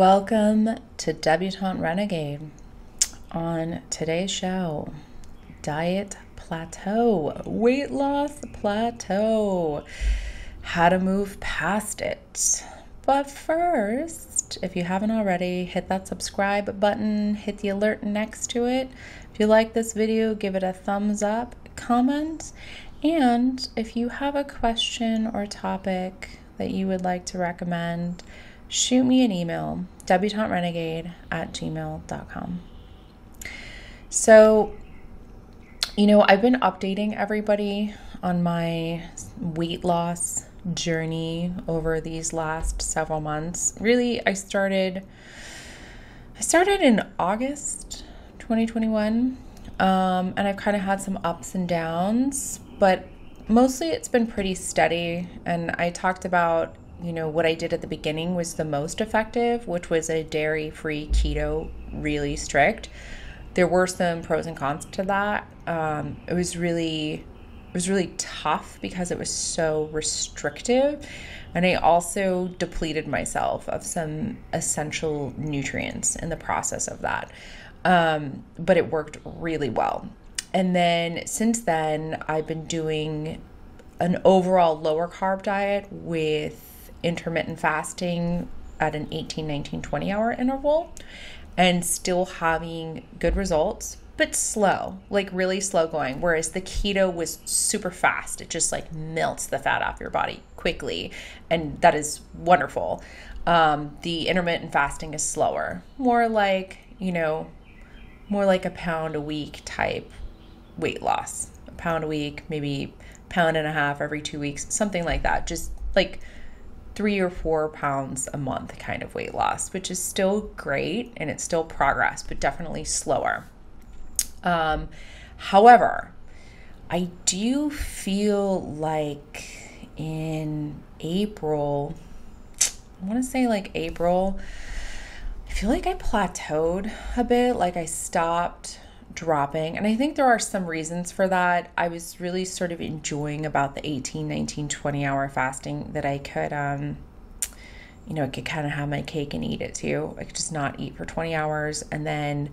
Welcome to Debutante Renegade. On today's show, Diet Plateau, Weight Loss Plateau, how to move past it. But first, if you haven't already, hit that subscribe button, hit the alert next to it. If you like this video, give it a thumbs up, comment, and if you have a question or topic that you would like to recommend, shoot me an email, debutanterenegade at gmail.com. So, you know, I've been updating everybody on my weight loss journey over these last several months. Really, I started I started in August 2021. Um, and I've kind of had some ups and downs, but mostly it's been pretty steady. And I talked about, you know, what I did at the beginning was the most effective, which was a dairy free keto, really strict. There were some pros and cons to that. Um, it was really it was really tough because it was so restrictive and i also depleted myself of some essential nutrients in the process of that um, but it worked really well and then since then i've been doing an overall lower carb diet with intermittent fasting at an 18 19 20 hour interval and still having good results but slow, like really slow going. Whereas the keto was super fast. It just like melts the fat off your body quickly. And that is wonderful. Um, the intermittent fasting is slower, more like, you know, more like a pound a week type weight loss. A pound a week, maybe pound and a half every two weeks, something like that. Just like three or four pounds a month kind of weight loss, which is still great and it's still progress, but definitely slower. Um, however, I do feel like in April, I want to say like April, I feel like I plateaued a bit, like I stopped dropping. And I think there are some reasons for that. I was really sort of enjoying about the 18, 19, 20 hour fasting that I could, um, you know, I could kind of have my cake and eat it too. I could just not eat for 20 hours and then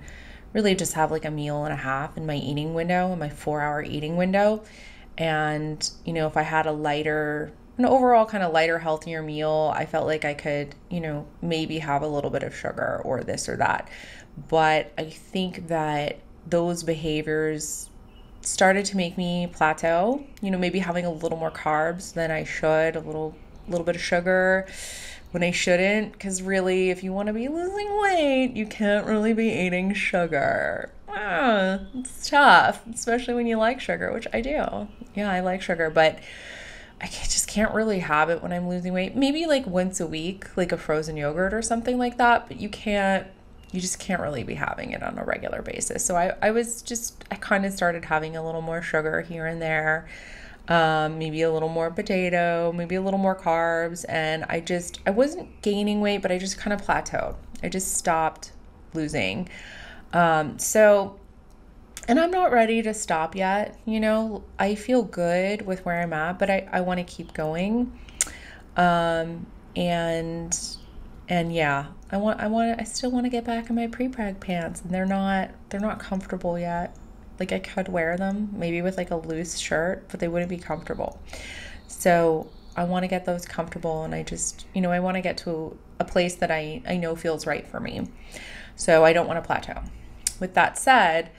really just have like a meal and a half in my eating window, in my four hour eating window. And, you know, if I had a lighter, an overall kind of lighter, healthier meal, I felt like I could, you know, maybe have a little bit of sugar or this or that. But I think that those behaviors started to make me plateau, you know, maybe having a little more carbs than I should, a little little bit of sugar when I shouldn't. Because really, if you want to be losing weight, you can't really be eating sugar. Ah, it's tough, especially when you like sugar, which I do. Yeah, I like sugar, but I just can't really have it when I'm losing weight. Maybe like once a week, like a frozen yogurt or something like that, but you can't you just can't really be having it on a regular basis. So I, I was just, I kind of started having a little more sugar here and there um, maybe a little more potato, maybe a little more carbs. And I just, I wasn't gaining weight, but I just kind of plateaued. I just stopped losing. Um, so, and I'm not ready to stop yet. You know, I feel good with where I'm at, but I, I want to keep going. Um, and, and yeah, I want, I want, I still want to get back in my pre-preg pants and they're not, they're not comfortable yet. Like I could wear them maybe with like a loose shirt, but they wouldn't be comfortable. So I want to get those comfortable and I just, you know, I want to get to a place that I, I know feels right for me. So I don't want to plateau. With that said,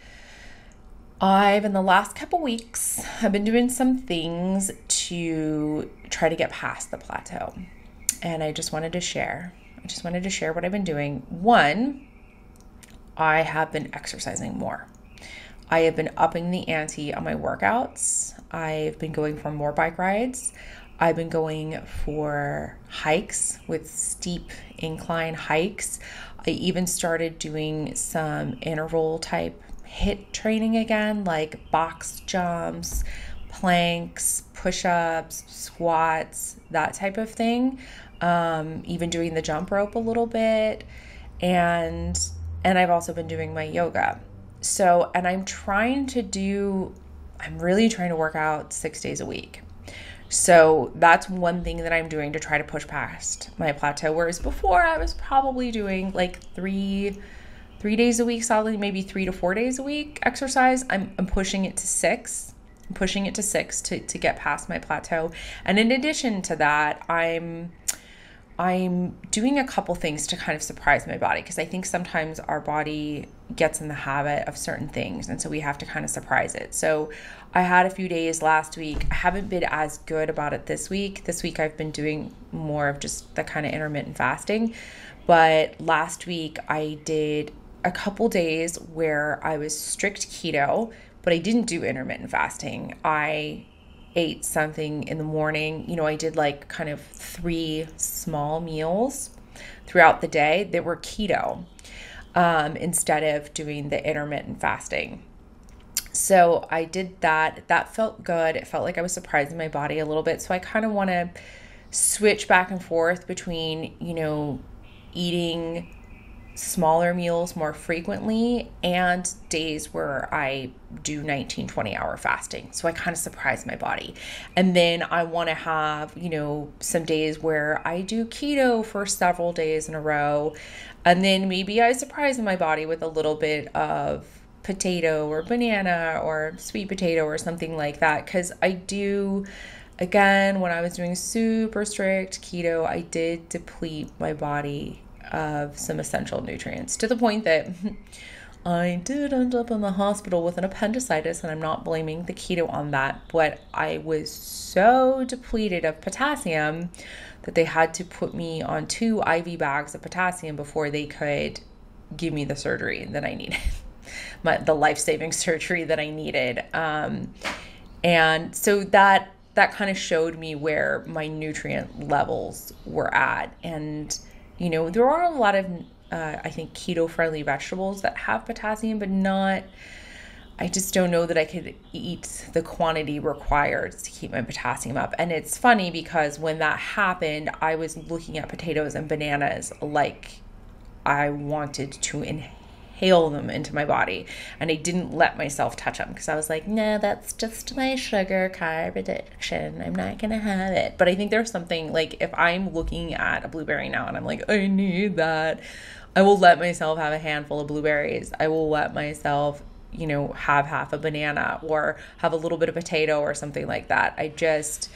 I've in the last couple weeks I've been doing some things to try to get past the plateau. And I just wanted to share. Just wanted to share what I've been doing. One, I have been exercising more. I have been upping the ante on my workouts. I've been going for more bike rides. I've been going for hikes with steep incline hikes. I even started doing some interval type HIIT training again, like box jumps, planks, push ups, squats, that type of thing. Um, even doing the jump rope a little bit. And and I've also been doing my yoga. So, and I'm trying to do, I'm really trying to work out six days a week. So that's one thing that I'm doing to try to push past my plateau. Whereas before I was probably doing like three three days a week solidly, maybe three to four days a week exercise. I'm, I'm pushing it to six. I'm pushing it to six to, to get past my plateau. And in addition to that, I'm I'm doing a couple things to kind of surprise my body because I think sometimes our body gets in the habit of certain things and so we have to kind of surprise it. So I had a few days last week. I haven't been as good about it this week. This week I've been doing more of just the kind of intermittent fasting. But last week I did a couple days where I was strict keto, but I didn't do intermittent fasting. I ate something in the morning. You know, I did like kind of three small meals throughout the day that were keto um, instead of doing the intermittent fasting. So I did that. That felt good. It felt like I was surprising my body a little bit. So I kind of want to switch back and forth between, you know, eating smaller meals more frequently and days where I do 19, 20 hour fasting. So I kind of surprise my body. And then I want to have, you know, some days where I do keto for several days in a row. And then maybe I surprise my body with a little bit of potato or banana or sweet potato or something like that. Because I do again, when I was doing super strict keto, I did deplete my body of some essential nutrients to the point that I did end up in the hospital with an appendicitis, and I'm not blaming the keto on that, but I was so depleted of potassium that they had to put me on two IV bags of potassium before they could give me the surgery that I needed, my, the life saving surgery that I needed. Um, and so that that kind of showed me where my nutrient levels were at and you know, there are a lot of, uh, I think, keto friendly vegetables that have potassium, but not. I just don't know that I could eat the quantity required to keep my potassium up. And it's funny because when that happened, I was looking at potatoes and bananas like I wanted to inhale inhale them into my body. And I didn't let myself touch them because I was like, no, that's just my sugar carb addiction. I'm not going to have it. But I think there's something like if I'm looking at a blueberry now and I'm like, I need that, I will let myself have a handful of blueberries. I will let myself you know, have half a banana or have a little bit of potato or something like that. I just,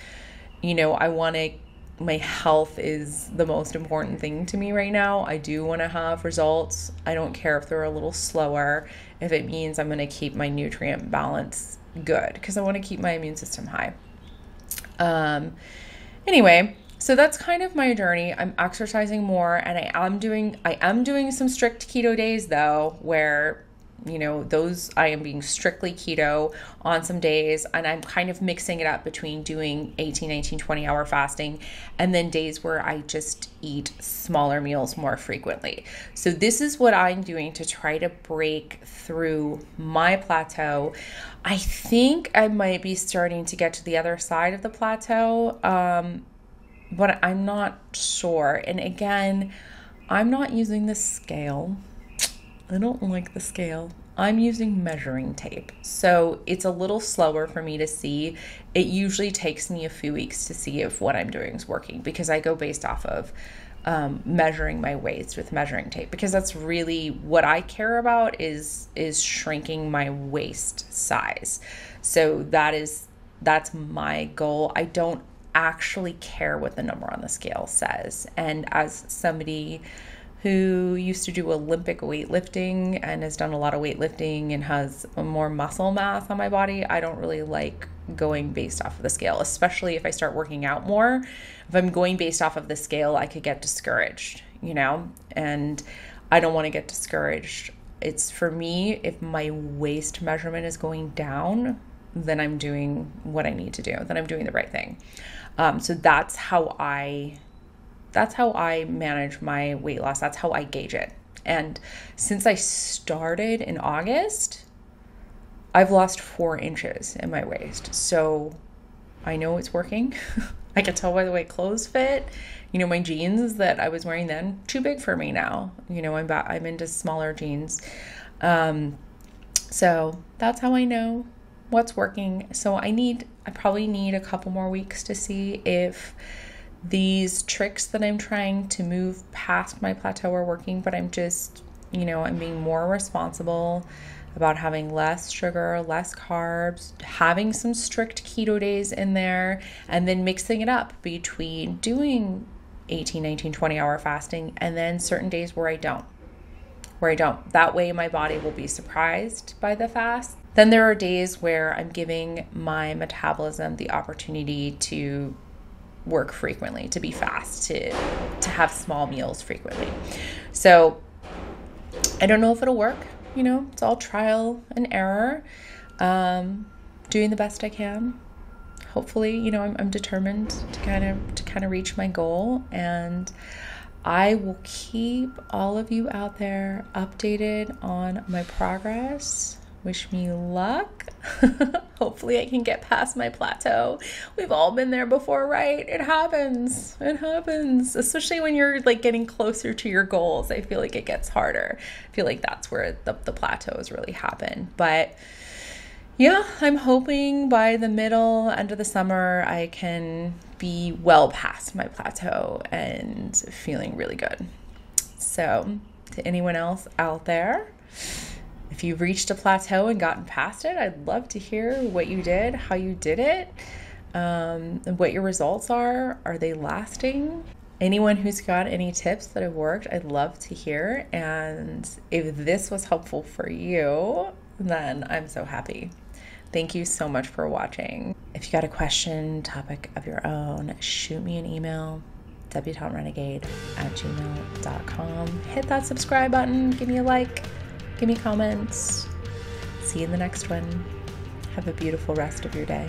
you know, I want to my health is the most important thing to me right now. I do want to have results. I don't care if they're a little slower, if it means I'm going to keep my nutrient balance good because I want to keep my immune system high. Um, anyway, so that's kind of my journey. I'm exercising more and I am doing I am doing some strict keto days though where you know, those I am being strictly keto on some days, and I'm kind of mixing it up between doing 18, 19, 20 hour fasting and then days where I just eat smaller meals more frequently. So, this is what I'm doing to try to break through my plateau. I think I might be starting to get to the other side of the plateau, um, but I'm not sure. And again, I'm not using the scale I don't like the scale. I'm using measuring tape. So it's a little slower for me to see. It usually takes me a few weeks to see if what I'm doing is working because I go based off of um, measuring my waist with measuring tape because that's really what I care about is is shrinking my waist size. So that is that's my goal. I don't actually care what the number on the scale says. And as somebody who used to do Olympic weightlifting and has done a lot of weightlifting and has more muscle mass on my body, I don't really like going based off of the scale, especially if I start working out more. If I'm going based off of the scale, I could get discouraged, you know, and I don't want to get discouraged. It's for me, if my waist measurement is going down, then I'm doing what I need to do, then I'm doing the right thing. Um, so that's how I that's how I manage my weight loss. That's how I gauge it. And since I started in August, I've lost four inches in my waist. So I know it's working. I can tell by the way clothes fit. You know, my jeans that I was wearing then, too big for me now. You know, I'm I'm into smaller jeans. Um, so that's how I know what's working. So I need, I probably need a couple more weeks to see if these tricks that I'm trying to move past my plateau are working, but I'm just, you know, I'm being more responsible about having less sugar, less carbs, having some strict keto days in there, and then mixing it up between doing 18, 19, 20 hour fasting and then certain days where I don't. Where I don't. That way, my body will be surprised by the fast. Then there are days where I'm giving my metabolism the opportunity to work frequently, to be fast, to to have small meals frequently. So I don't know if it'll work. You know, it's all trial and error. Um, doing the best I can. Hopefully, you know, I'm, I'm determined to kind of to kind of reach my goal, and I will keep all of you out there updated on my progress wish me luck. Hopefully, I can get past my plateau. We've all been there before, right? It happens. It happens, especially when you're like getting closer to your goals. I feel like it gets harder. I feel like that's where the, the plateaus really happen. But yeah, I'm hoping by the middle, end of the summer, I can be well past my plateau and feeling really good. So, to anyone else out there, if you've reached a plateau and gotten past it, I'd love to hear what you did, how you did it, um, and what your results are. Are they lasting? Anyone who's got any tips that have worked, I'd love to hear. And if this was helpful for you, then I'm so happy. Thank you so much for watching. If you got a question, topic of your own, shoot me an email, debutanterenegade at gmail.com. Hit that subscribe button, give me a like give me comments. See you in the next one. Have a beautiful rest of your day.